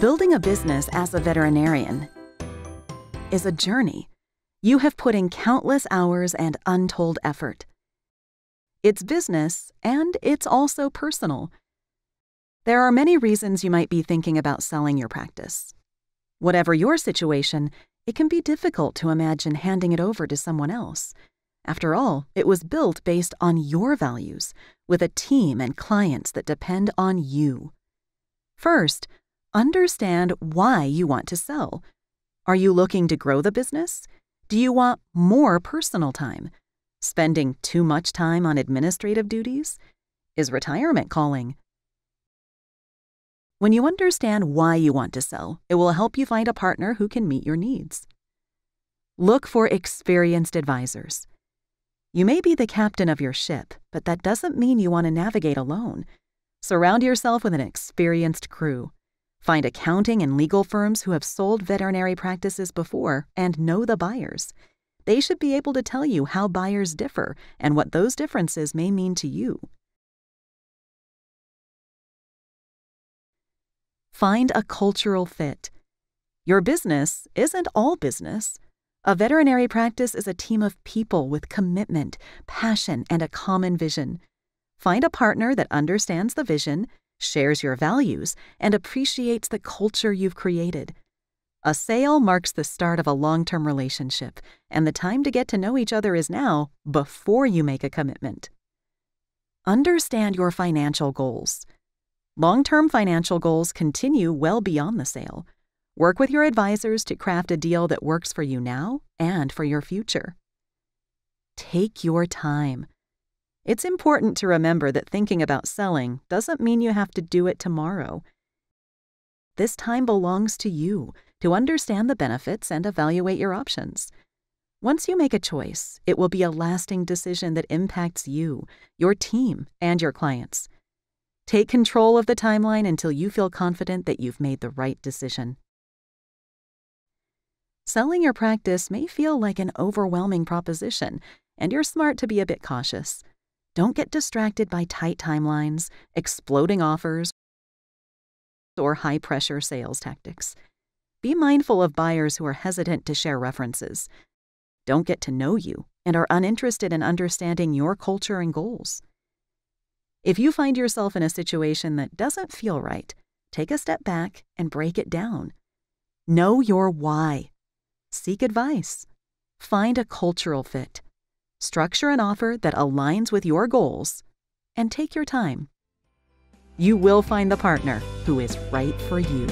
Building a business as a veterinarian is a journey. You have put in countless hours and untold effort. It's business and it's also personal. There are many reasons you might be thinking about selling your practice. Whatever your situation, it can be difficult to imagine handing it over to someone else. After all, it was built based on your values, with a team and clients that depend on you. First, understand why you want to sell. Are you looking to grow the business? Do you want more personal time? Spending too much time on administrative duties? Is retirement calling? When you understand why you want to sell, it will help you find a partner who can meet your needs. Look for experienced advisors. You may be the captain of your ship, but that doesn't mean you want to navigate alone. Surround yourself with an experienced crew. Find accounting and legal firms who have sold veterinary practices before and know the buyers. They should be able to tell you how buyers differ and what those differences may mean to you. Find a cultural fit. Your business isn't all business. A veterinary practice is a team of people with commitment, passion, and a common vision. Find a partner that understands the vision, shares your values, and appreciates the culture you've created. A sale marks the start of a long term relationship, and the time to get to know each other is now, before you make a commitment. Understand your financial goals. Long term financial goals continue well beyond the sale. Work with your advisors to craft a deal that works for you now and for your future. Take your time. It's important to remember that thinking about selling doesn't mean you have to do it tomorrow. This time belongs to you to understand the benefits and evaluate your options. Once you make a choice, it will be a lasting decision that impacts you, your team, and your clients. Take control of the timeline until you feel confident that you've made the right decision. Selling your practice may feel like an overwhelming proposition, and you're smart to be a bit cautious. Don't get distracted by tight timelines, exploding offers, or high pressure sales tactics. Be mindful of buyers who are hesitant to share references, don't get to know you, and are uninterested in understanding your culture and goals. If you find yourself in a situation that doesn't feel right, take a step back and break it down. Know your why. Seek advice. Find a cultural fit. Structure an offer that aligns with your goals. And take your time. You will find the partner who is right for you.